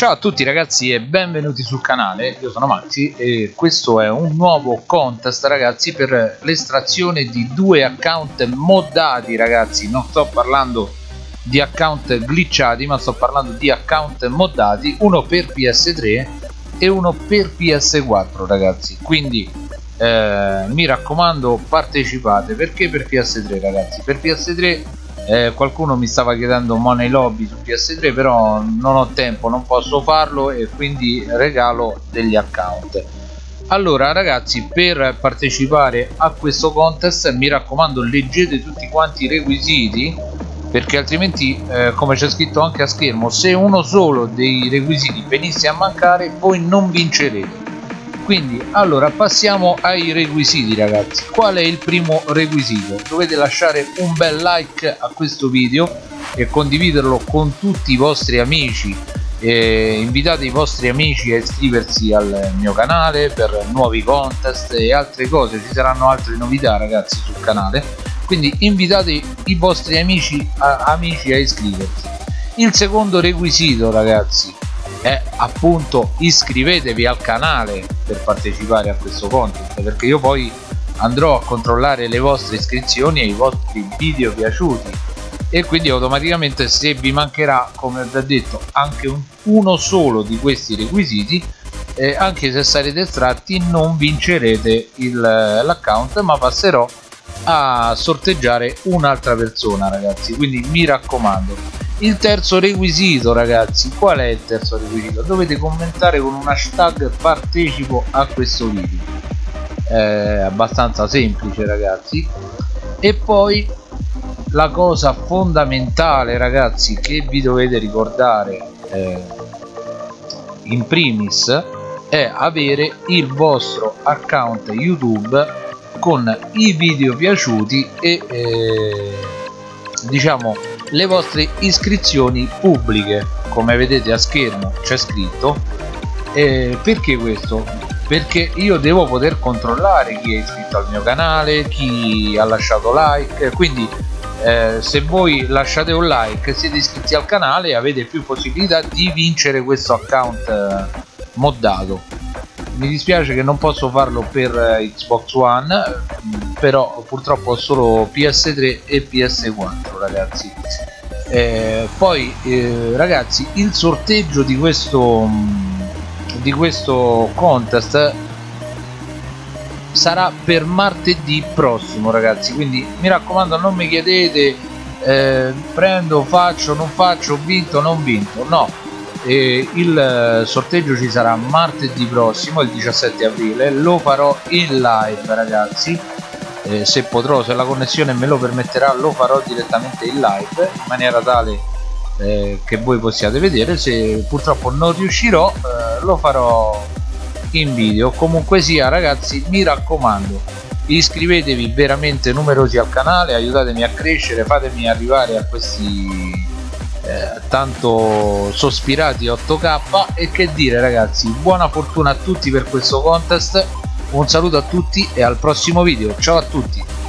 Ciao a tutti ragazzi e benvenuti sul canale, io sono Maxi e questo è un nuovo contest ragazzi per l'estrazione di due account moddati ragazzi, non sto parlando di account glitchati ma sto parlando di account moddati, uno per PS3 e uno per PS4 ragazzi, quindi eh, mi raccomando partecipate, perché per PS3 ragazzi? Per PS3 eh, qualcuno mi stava chiedendo money lobby su PS3 però non ho tempo non posso farlo e quindi regalo degli account. Allora ragazzi per partecipare a questo contest mi raccomando leggete tutti quanti i requisiti perché altrimenti eh, come c'è scritto anche a schermo se uno solo dei requisiti venisse a mancare voi non vincerete quindi allora passiamo ai requisiti ragazzi. Qual è il primo requisito? Dovete lasciare un bel like a questo video e condividerlo con tutti i vostri amici. E invitate i vostri amici a iscriversi al mio canale per nuovi contest e altre cose. Ci saranno altre novità ragazzi sul canale. Quindi invitate i vostri amici a, amici a iscriversi. Il secondo requisito ragazzi è appunto iscrivetevi al canale per partecipare a questo content perché io poi andrò a controllare le vostre iscrizioni e i vostri video piaciuti. E quindi automaticamente se vi mancherà come ho già detto anche un, uno solo di questi requisiti eh, anche se sarete estratti non vincerete l'account ma passerò a sorteggiare un'altra persona ragazzi. Quindi mi raccomando il terzo requisito ragazzi. Qual è il terzo requisito? Dovete commentare con un hashtag partecipo a questo video. È abbastanza semplice ragazzi. E poi la cosa fondamentale ragazzi che vi dovete ricordare eh, in primis è avere il vostro account youtube con i video piaciuti e eh, diciamo le vostre iscrizioni pubbliche. Come vedete a schermo c'è scritto. Eh, perché questo? perché io devo poter controllare chi è iscritto al mio canale chi ha lasciato like. Quindi eh, se voi lasciate un like siete iscritti al canale avete più possibilità di vincere questo account eh, moddato mi dispiace che non posso farlo per eh, Xbox One però purtroppo ho solo PS3 e PS4 ragazzi. Eh, poi eh, ragazzi il sorteggio di questo di questo contest sarà per martedì prossimo ragazzi. Quindi mi raccomando non mi chiedete eh, prendo faccio non faccio vinto non vinto. No eh, il sorteggio ci sarà martedì prossimo il 17 aprile. Lo farò in live ragazzi. Eh, se potrò se la connessione me lo permetterà lo farò direttamente in live in maniera tale eh, che voi possiate vedere. Se purtroppo non riuscirò eh, lo farò in video. Comunque sia ragazzi mi raccomando iscrivetevi veramente numerosi al canale aiutatemi a crescere fatemi arrivare a questi eh, tanto sospirati 8k e che dire ragazzi buona fortuna a tutti per questo contest un saluto a tutti e al prossimo video. Ciao a tutti